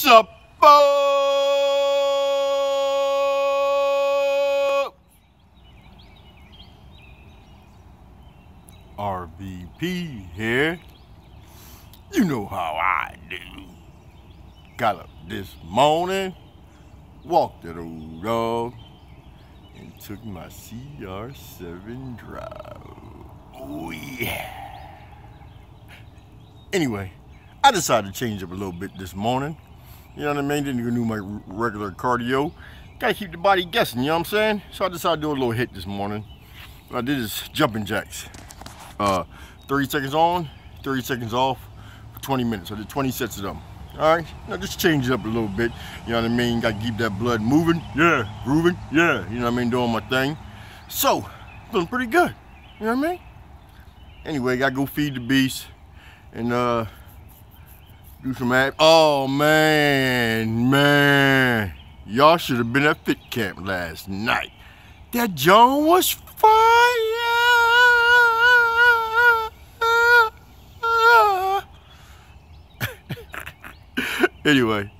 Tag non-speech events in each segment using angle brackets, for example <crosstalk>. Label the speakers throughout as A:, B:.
A: Supper! RVP here. You know how I do. Got up this morning, walked that old dog, and took my CR7 drive. Oh yeah. Anyway, I decided to change up a little bit this morning. You know what I mean? Didn't even do my regular cardio. Gotta keep the body guessing, you know what I'm saying? So I decided to do a little HIIT this morning. What I did is jumping jacks. Uh, 30 seconds on, 30 seconds off for 20 minutes. I did 20 sets of them. All right, now just change it up a little bit. You know what I mean? Got to keep that blood moving. Yeah, grooving. Yeah, you know what I mean? Doing my thing. So, feeling pretty good. You know what I mean? Anyway, got to go feed the beast and uh, do some act. Oh man, man, y'all should have been at Fit Camp last night. That John was fire. <laughs> anyway,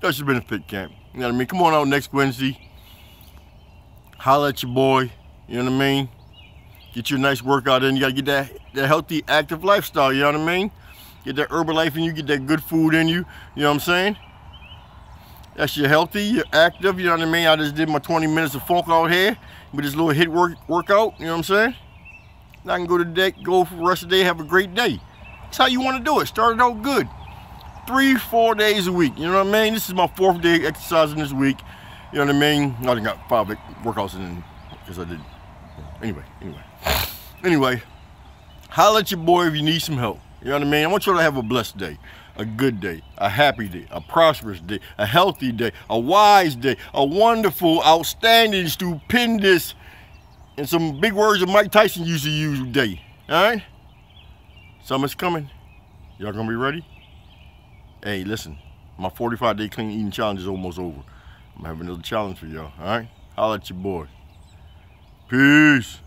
A: that should have been a Fit Camp. You know what I mean? Come on out next Wednesday. Holla at your boy. You know what I mean? Get your nice workout in. You gotta get that, that healthy, active lifestyle. You know what I mean? Get that Herbalife in you, get that good food in you. You know what I'm saying? That's you're healthy, you're active, you know what I mean? I just did my 20 minutes of funk out here with this little HIIT work workout, you know what I'm saying? Now I can go to the day, go for the rest of the day, have a great day. That's how you want to do it. Start it out good. Three, four days a week. You know what I mean? This is my fourth day exercising this week. You know what I mean? I got five workouts in because I did. Anyway, anyway. Anyway, holla at your boy if you need some help. You know what I mean? I want y'all to have a blessed day, a good day, a happy day, a prosperous day, a healthy day, a wise day, a wonderful, outstanding, stupendous, and some big words that Mike Tyson used to use day. All right? Summer's coming. Y'all gonna be ready? Hey, listen, my 45 day clean eating challenge is almost over. I'm having another challenge for y'all, all right? Holla at your boy. Peace.